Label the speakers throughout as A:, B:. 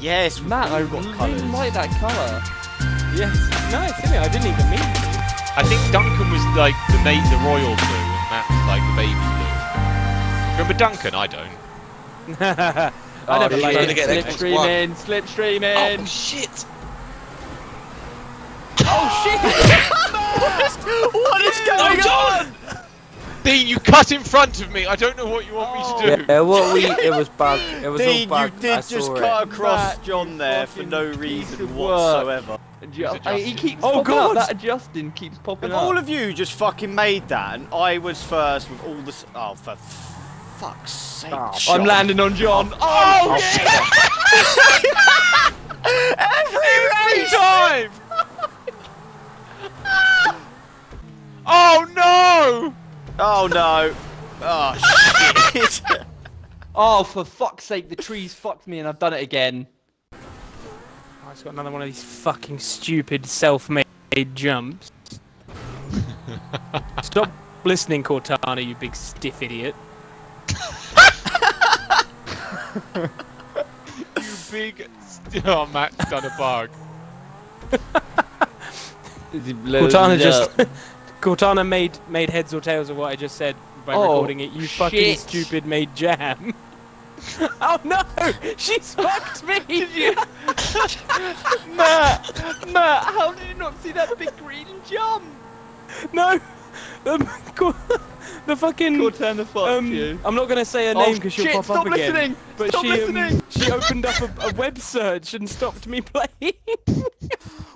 A: Yes,
B: Matt, I
A: we've got
B: really
A: colours.
B: like that colour.
C: Yes, nice, isn't it? I didn't even mean to.
D: I think Duncan was like the mate, the royal blue, and Matt was like the baby blue. Remember Duncan? I don't.
C: I never
B: shit.
C: played
E: Trying to get
C: it.
E: Xbox
B: Slipstream
E: One.
B: in, slipstream
E: Oh
B: in.
E: shit!
A: what is going on?
D: Dean, you cut in front of me. I don't know what you want me to oh. do.
F: Yeah, uh, what we it was bad. It was
A: Dean,
F: all
A: you did
F: I
A: just cut
F: it.
A: across
B: Matt,
A: John there for no reason whatsoever.
B: Adju- I- he keeps
C: Oh,
B: popping up.
C: God.
B: That Justin keeps popping
A: If
B: up.
A: all of you just fucking made that, and I was first with all the. s- Oh, for fuck's sake!
F: Oh,
B: I'm landing on John. Oh, oh
A: Every race!
D: time. oh no!
A: Oh no! Oh shit!
B: Oh, for fuck's sake, the trees fucked me and I've done it again.
C: Oh, it's got another one of these fucking stupid self-made jumps. Stop listening, Cortana, you big stiff idiot.
D: You big. St- oh, Matt's done a bug.
C: Cortana just Cortana made made heads or tails of what I just said by
B: Oh,
C: recording it. You fucking stupid made jam. oh no! She's fucked me!
B: Matt, Matt, how did you not see that big green jump?
C: no! Um, the fucking
B: Cortana fucked
C: um,
B: you.
C: I'm not gonna say her
B: Oh,
C: name because she'll
B: shit,
C: pop
B: stop
C: up again.
B: listening!
C: But
B: Stop
C: she
B: listening!
C: Um, she opened up a, a web search and stopped me playing.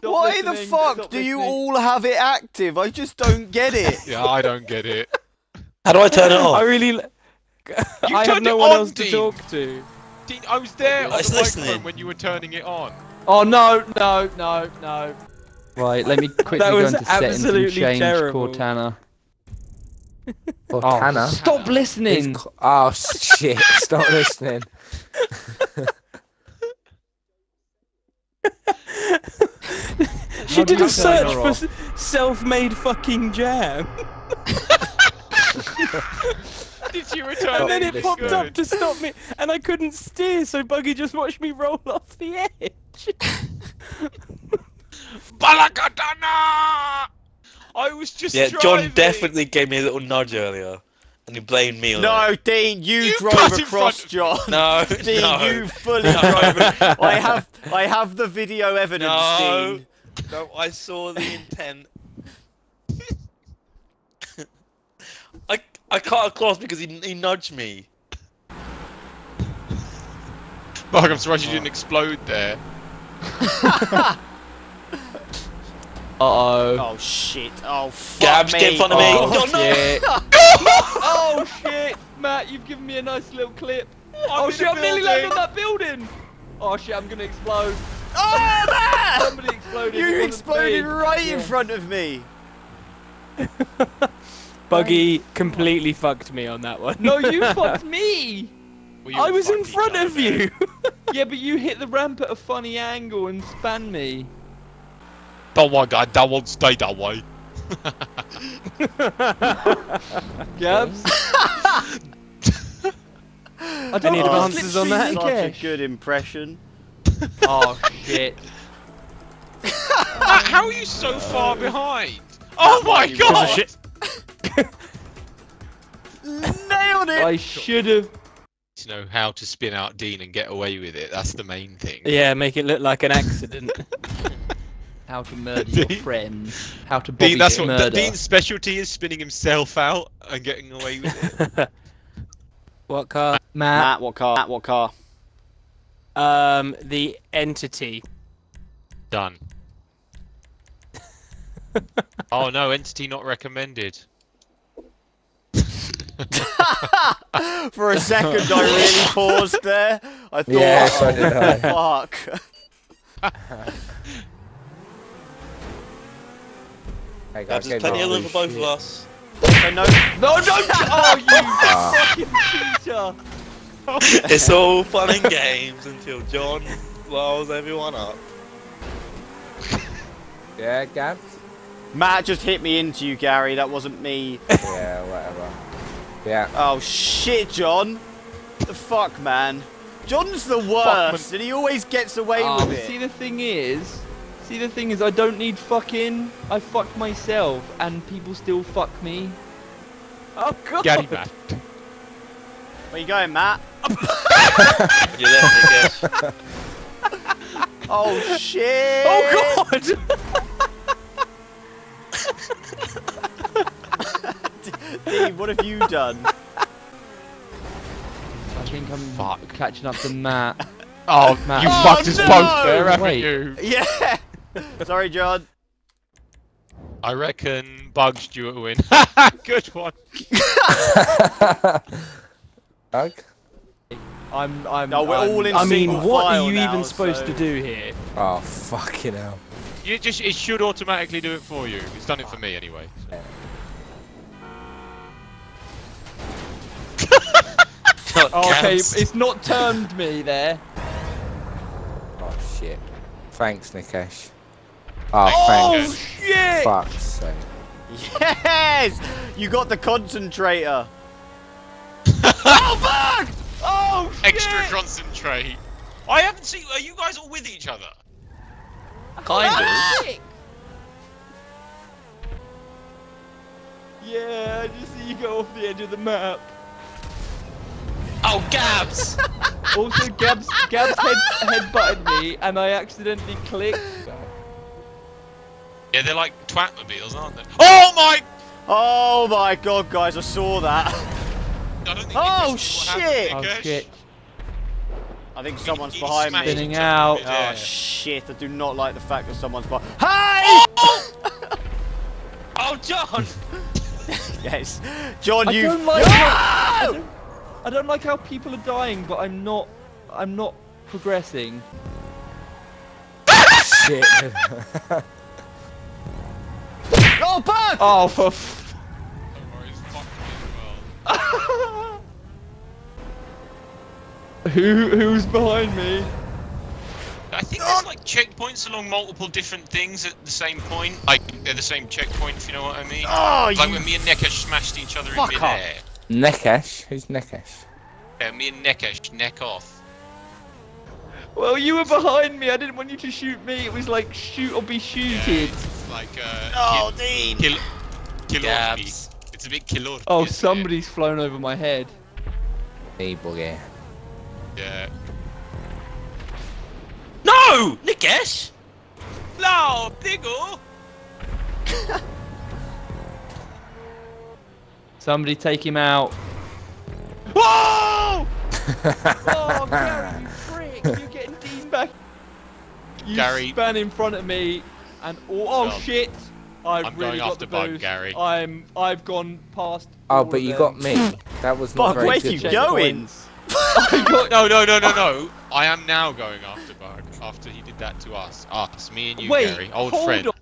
B: Stop
A: Why the fuck
B: stop
A: do you all have it active? I just don't get it.
D: Yeah, I don't get it.
E: How do I turn it off?
C: I really. li-
D: You
C: I have no
D: it
C: one
D: on,
C: else to talk to.
D: Dean, I was there on
E: It's
D: the
E: listening.
D: when you were turning it on.
B: Oh no, no, no, no.
F: Right, let me quickly go
C: was
F: into settings and change
C: terrible.
F: Cortana.
G: Oh, Cortana.
B: Stop listening.
F: co- oh shit! Stop listening.
C: She did a search for self-made fucking jam,
D: Did you return
C: and then
D: it?
C: it popped
D: Good.
C: up to stop me, and I couldn't steer, so Buggy just watched me roll off the edge.
D: Balakatana! I was just
E: Yeah,
D: driving.
E: John definitely gave me a little nudge earlier, and he blamed me on
A: No,
E: it.
A: Dean, you,
D: You
A: drove across
D: front
A: John.
E: No,
A: Dean,
E: no,
A: you fully drove. it. I have, I have the video evidence,
E: No.
A: Dean.
E: No. I saw the intent. I I cut across because he he nudged me.
D: Mark, I'm surprised you didn't explode there.
B: Uh-oh.
A: Oh shit! Oh fuck
E: Gabbs,
A: me!
E: get in front of me.
B: Oh,
E: John, no.
B: shit. oh shit! Matt, you've given me a nice little clip. oh shit, I'm nearly landing on that building! Oh shit, I'm gonna explode.
A: Oh man!
B: Somebody exploded.
A: You exploded
B: me.
A: right in front of me.
C: Buggy completely fucked me on that one.
B: No, you fucked me!
D: Well,
C: I was in front of you.
B: Yeah, but you hit the ramp at a funny angle and span me.
D: Don't worry, guys. That won't stay that way.
B: Gabbs? I don't oh,
C: Any
B: know,
C: advances on that?
B: slipstream
A: Such a good impression.
B: Oh shit.
D: Matt, how are you so far behind? Oh my
A: you
D: god!
C: shit.
A: Nailed it.
B: I should have.
D: To know how to spin out Dean and get away with it. That's the main thing.
C: Yeah, make it look like an accident.
B: How to murder your
D: Dean-
B: friends. How to Bobby
D: Dean, that's what
B: murder.
D: Dean's specialty is spinning himself out and getting away with it.
C: what car?
B: Matt.
A: Matt, what car? Matt, what car?
C: Um, the entity.
D: Done. oh no, entity not recommended.
A: For a second, I really paused there. I thought,
G: Yeah, so
A: oh,
G: did I.
A: fuck.
G: Hey
E: Gabbs,
G: guys,
E: there's plenty of room for both of us.
A: I know.
B: No, don't! Oh, you fucking cheater!
E: It's all fun and games until John blows everyone up.
G: Yeah, Gabbs?
A: Matt just hit me into you, Gary. That wasn't me.
G: Yeah, whatever. Yeah.
A: Oh shit, John. The fuck, man. John's the worst, and he always gets away
B: Ah,
A: with
B: See the thing is, see the thing is, I don't need fucking. I fuck myself, and people still fuck me.
C: Oh god.
D: Gary man.
A: Where you going, Matt?
E: You left me guess.
A: Oh shit!
C: Oh god.
A: Dean, what have you done?
B: I think I'm
D: Fuck.
B: catching up to Matt.
D: Oh,
B: Matt.
D: you
A: Oh,
D: fucked us
A: no!
D: both there, haven't
B: Wait.
D: you?
A: Yeah. Sorry, John.
D: I reckon Bug Stewart win. Good one.
F: Doug?
B: I'm. I'm.
A: No, we're
B: I'm-
A: all in
B: I mean, what
A: file
B: are you
A: now,
B: even supposed
A: so-
B: to do here?
F: Oh, fucking hell.
D: You just it should automatically do it for you. It's done it for me anyway. so.
B: Oh,
E: okay,
B: it's not turned me there.
F: Oh, shit. Thanks, Nickesh. Oh,
B: Oh
F: thanks.
B: shit!
F: Fuck's sake.
A: Yes! You got the concentrator.
B: Oh Oh, shit!
D: Extra concentrate. I haven't seen. Are you guys all with each other?
E: Kind of.
B: Yeah, I just see you go off the edge of the map.
E: Oh, Gabbs!
B: Also, Gabbs, Gabbs head, head butted me, and I accidentally clicked.
D: Yeah, they're like twatmobiles, aren't they? Oh my!
A: Oh my god, guys, I saw that.
D: I don't think
A: Oh,
D: this happened,
A: shit!
B: Oh shit!
A: I think someone's
D: He
A: behind
D: smashed
A: me.
B: Spinning
D: each
B: out.
D: other
A: Oh
D: midair.
A: shit, I do not like the fact that someone's behind. Hey!
E: Oh! oh, John!
A: yes. John,
B: I
A: you.
B: don't like.
A: No!
B: How, I, don't, I don't like how people are dying, but I'm not. I'm not progressing.
F: Shit.
A: Oh, bug!
B: Oh, for. F-
D: Don't worry, it's fucked me as well.
B: Who who's behind me?
D: I think there's like checkpoints along multiple different things at the same point. Like they're the same checkpoint, if you know what I mean.
A: Oh,
D: like
A: you.
D: when me and Nickesh smashed each other
A: Fuck
D: in
A: off.
D: midair.
F: Nickesh? Who's Nickesh?
D: Yeah, me and Nickesh neck off.
B: Well, you were behind me. I didn't want you to shoot me. It was like shoot or be
D: Yeah,
B: shooted.
D: it's like uh,
A: Oh, Dean.
D: kill, kill
E: Gabbs.
D: It's a bit killer.
B: Oh, somebody's flown over my head.
F: Hey, boogie.
D: Yeah.
E: No! Nickesh!
D: No, Diggle.
B: Somebody take him out. Whoa! oh, Gary, you prick! You're getting Dean back. You
D: Gary.
B: span in front of me, and oh, oh shit! I've
D: I'm
B: really
D: going
B: got
D: after
B: the
D: Bug,
B: boost.
D: Gary.
B: I'm. I've gone past.
F: Oh,
B: all
F: but
B: of
F: you
B: them.
F: got me. That was not
A: Fuck,
F: very
A: where
F: good.
A: you going?
B: points. I got.
D: No, no, no, no, no. I am now going after Bug after he did that to us. Us, me and you,
B: Wait,
D: Gary, old
B: hold
D: friend.
B: on.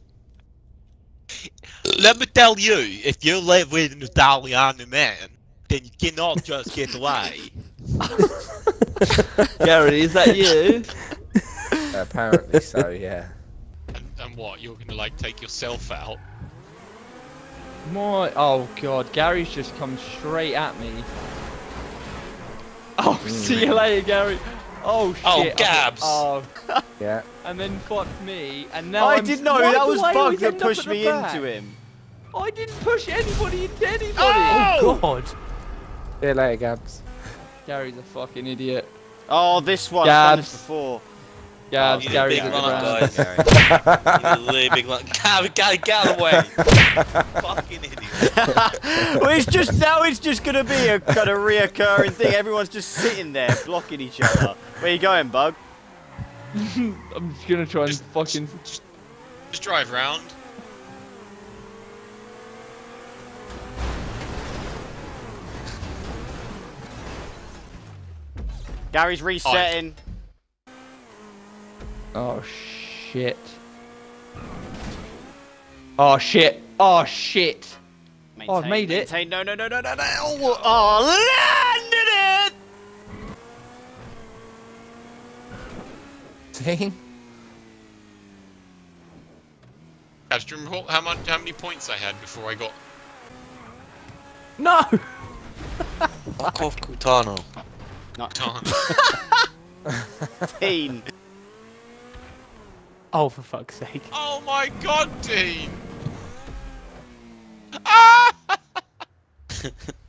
E: Let me tell you, if you live with an Italian man, then you cannot just get away.
B: Gary, is that you?
F: Apparently so, yeah.
D: And, and what? You're gonna like take yourself out?
B: My. Oh god, Gary's just come straight at me. Oh, see you later, Gary. Oh shit.
E: Oh, Gabbs.
B: Oh,
F: Yeah.
B: and then fucked me, and now
A: I
B: I'm,
A: didn't know
B: Why
A: that was
B: I
A: Bug that pushed me
B: back?
A: into him.
B: I didn't push anybody into anybody.
A: Oh! oh!
C: God.
F: See you later, Gabbs.
B: Gary's a fucking idiot.
A: Oh, this one. I've done this
B: Gabbs.
A: before.
B: Gabbs,
E: You need a
B: Gary's
E: big
B: a
E: run up,
B: good
E: guys. You need a really big one. Gary, Gary, get away! Fucking idiot.
A: well, it's just now. It's just gonna be a kind of reoccurring thing. Everyone's just sitting there blocking each other. Where you going, Bug?
B: I'm just gonna try and
D: Just-
B: fucking.
D: Just drive round.
A: Gary's resetting.
B: Oh Oh, shit. Oh shit. Oh shit. Oh, I've made it.
A: No, no, no, no, no, no. Oh, oh, landed it.
F: Dean?
D: Guys, do you remember what- how much, how many points I had before I got?
C: No.
E: Fuck off, Cortana.
A: No.
D: Done?
A: Teen.
C: Oh, for fuck's sake.
D: Oh my god, Dean! Ah!